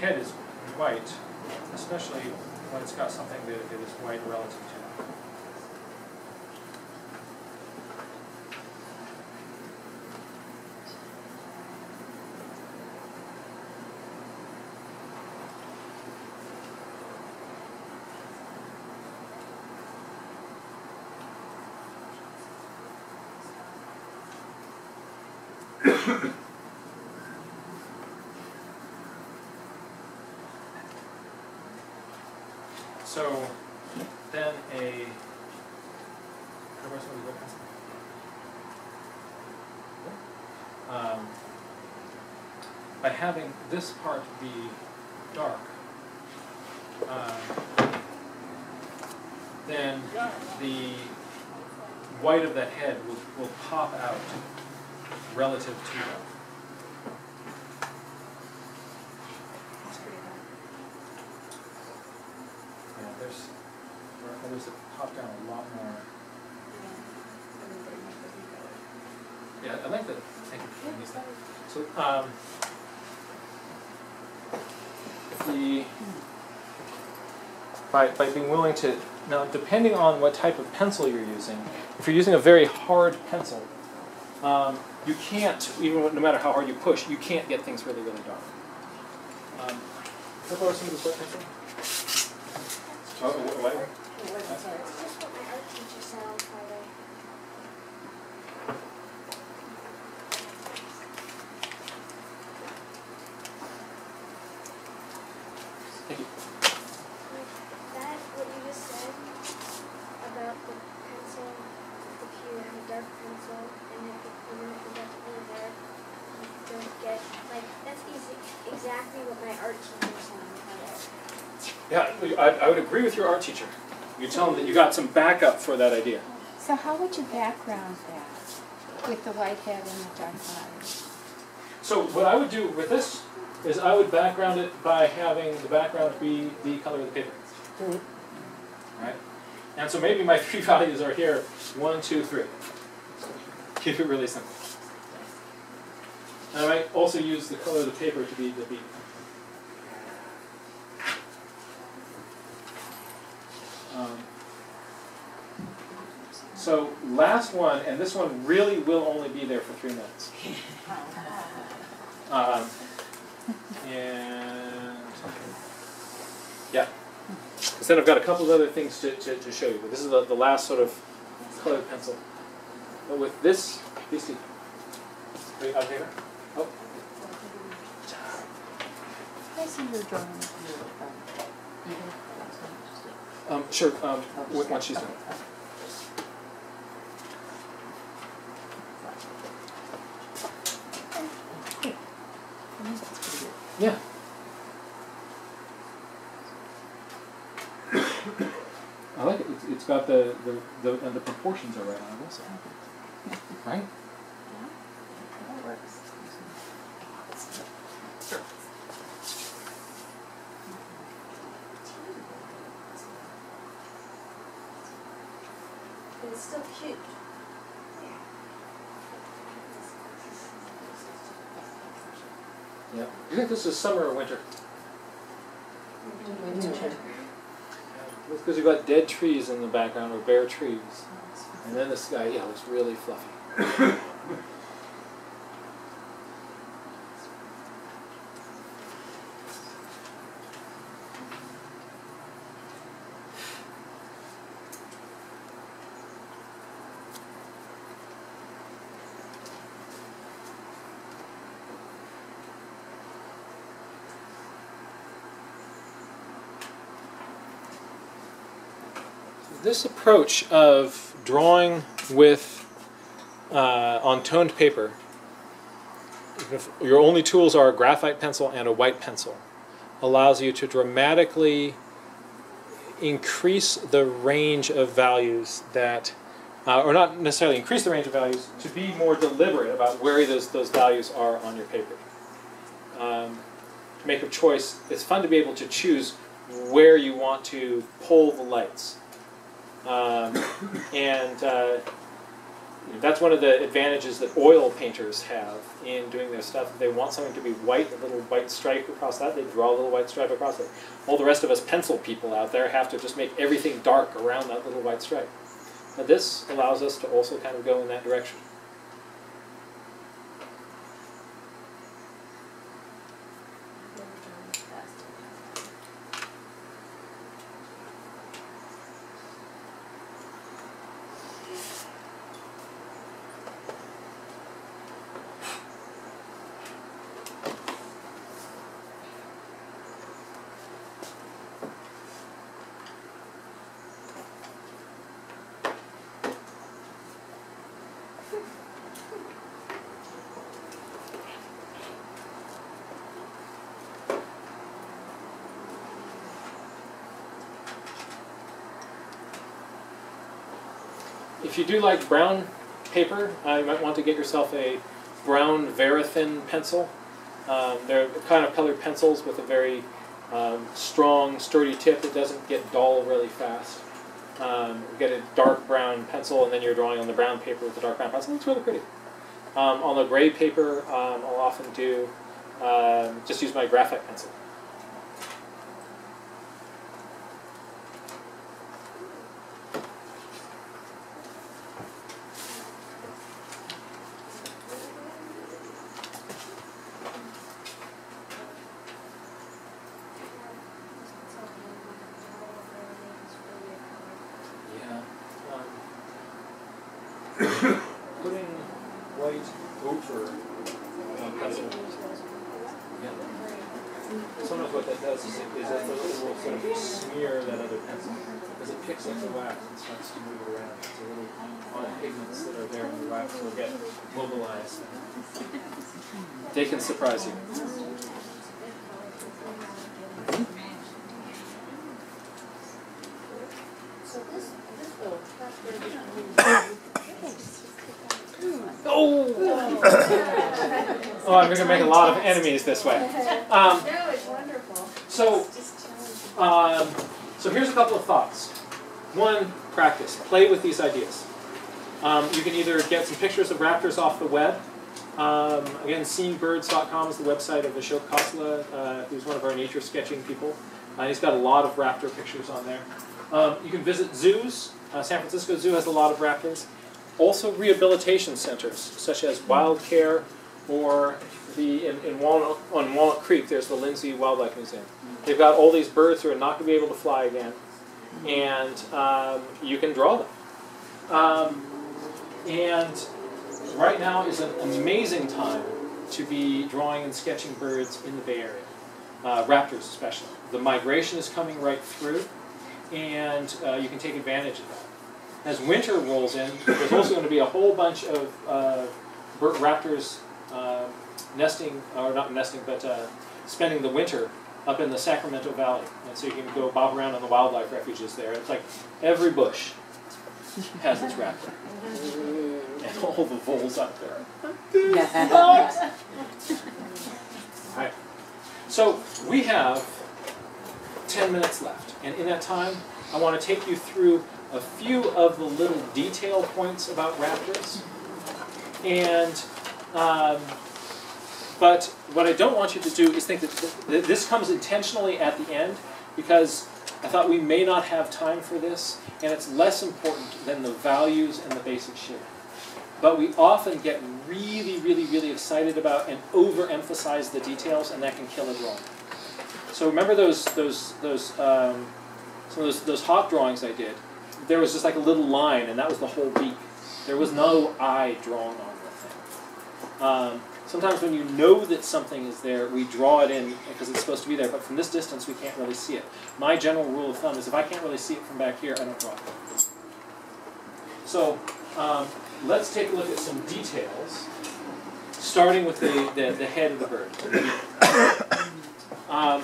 head is white, especially when it's got something that, that is white relative to it. So then a. Um, by having this part be dark, um, then the white of that head will, will pop out relative to that. Yeah, there's, there are others that pop down a lot more. Yeah, I like that, thank you for. So, um, the, by, by being willing to, now depending on what type of pencil you're using, if you're using a very hard pencil, um, you can't, even no matter how hard you push, you can't get things really, really dark. Um, can some of this wet pencil? Oh, wh- what? That's just what my art teacher said on Friday. Thank you. Like that, what you just said about the pencil, if you have a dark pencil and if it, and then if it gets really dark, you don't get like that's easy, exactly what my art teacher said. Yeah, I, I would agree with your art teacher. You tell them that you got some backup for that idea. So how would you background that with the white head and the dark eyes? So what I would do with this is I would background it by having the background be the color of the paper. Mm-hmm. Right? And so maybe my three values are here, one, two, three. Keep it really simple. And I might also use the color of the paper to be the beat. Um, so last one, and this one really will only be there for three minutes. Um, and yeah, because then I've got a couple of other things to, to, to show you, but this is the, the last sort of colored pencil. But with this, these two. Wait, out here. I um, sure. Um, once she's done. Yeah. I like it. It's, it's got the, the, the, and the proportions are right on it also. Right? That works. But it's still cute. Yeah. You think this is summer or winter? winter? Because you've got dead trees in the background or bare trees. And then the sky, yeah, looks really fluffy. This approach of drawing with uh, on toned paper, your only tools are a graphite pencil and a white pencil, allows you to dramatically increase the range of values that, uh, or not necessarily increase the range of values, to be more deliberate about where those, those values are on your paper. Um, to make a choice, it's fun to be able to choose where you want to pull the lights. Um, and uh, that's one of the advantages that oil painters have in doing their stuff. If they want something to be white, a little white stripe across that, they draw a little white stripe across it. All the rest of us pencil people out there have to just make everything dark around that little white stripe. Now this allows us to also kind of go in that direction. If you do like brown paper, uh, you might want to get yourself a brown Verithin pencil. Um, they're kind of colored pencils with a very um, strong, sturdy tip that doesn't get dull really fast. Um, get a dark brown pencil, and then you're drawing on the brown paper with the dark brown pencil. It's really pretty. Um, on the gray paper, um, I'll often do um, just use my graphite pencil. Yeah. Um, putting white over uh, pencil. Yeah. Sometimes what that does is it, is that it will sort of smear that other pencil because it picks up the wax and starts to move around. So little odd pigments that are there in the wax will get mobilized. They can surprise you. Oh! oh, I'm going to make a lot of enemies this way. Um, No, it's wonderful. so, um, so here's a couple of thoughts. One, practice. Play with these ideas. Um, you can either get some pictures of raptors off the web. Um, again, seenbirds.com is the website of Ashok Khosla, uh, who's one of our nature sketching people. Uh, he's got a lot of raptor pictures on there. Um, you can visit zoos. Uh, San Francisco Zoo has a lot of raptors. Also, rehabilitation centers such as Wild Care or the in, in Walnut, on Walnut Creek. There's the Lindsay Wildlife Museum. They've got all these birds who are not going to be able to fly again, and um, you can draw them. Um, and right now is an amazing time to be drawing and sketching birds in the Bay Area, uh, raptors especially. The migration is coming right through, and uh, you can take advantage of that. As winter rolls in, there's also going to be a whole bunch of uh, raptors nesting, or not nesting, but uh, spending the winter up in the Sacramento Valley. And so you can go bob around on the wildlife refuges there. It's like every bush has its raptor. And all the voles out there. all right. So we have 10 minutes left, and in that time, I want to take you through a few of the little detail points about raptors. And, um, but what I don't want you to do is think that th- th- this comes intentionally at the end because I thought we may not have time for this, and it's less important than the values and the basic shape. But we often get really, really, really excited about and overemphasize the details, and that can kill a drawing. So remember those those those um, some of those those hawk drawings I did. There was just like a little line, and that was the whole beak. There was no eye drawn on the thing. Um, sometimes when you know that something is there, we draw it in because it's supposed to be there, but from this distance we can't really see it. My general rule of thumb is if I can't really see it from back here, I don't draw it. So um, let's take a look at some details, starting with the, the, the head of the bird. Um,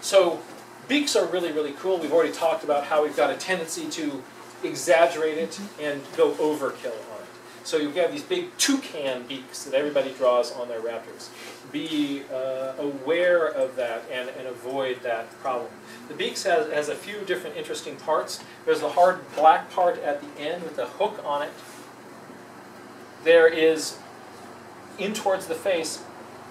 so beaks are really, really cool. We've already talked about how we've got a tendency to exaggerate it and go overkill. So you have these big toucan beaks that everybody draws on their raptors. Be uh, aware of that and, and avoid that problem. The beaks has, has a few different interesting parts. There's the hard black part at the end with the hook on it there is in towards the face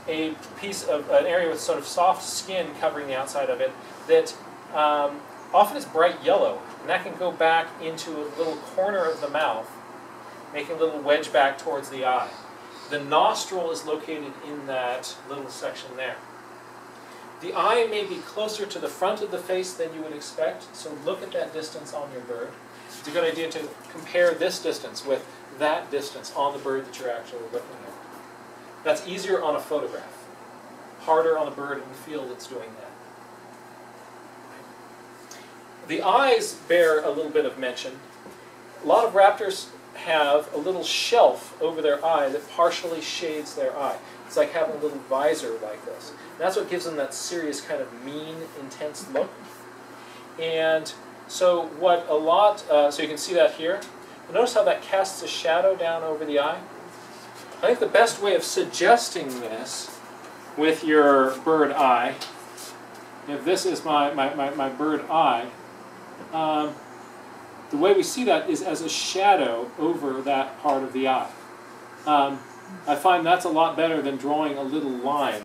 a piece of an area with sort of soft skin covering the outside of it that um, often is bright yellow, and that can go back into a little corner of the mouth, making a little wedge back towards the eye. The nostril is located in that little section there. The eye may be closer to the front of the face than you would expect, so look at that distance on your bird. It's a good idea to compare this distance with that distance on the bird that you're actually looking at. That's easier on a photograph, harder on a bird in the field that's doing that. The eyes bear a little bit of mention. A lot of raptors have a little shelf over their eye that partially shades their eye. It's like having a little visor like this. And that's what gives them that serious kind of mean, intense look. And so what a lot, uh, so you can see that here. Notice how that casts a shadow down over the eye? I think the best way of suggesting this with your bird eye, if this is my, my, my, my bird eye, um, the way we see that is as a shadow over that part of the eye. Um, I find that's a lot better than drawing a little line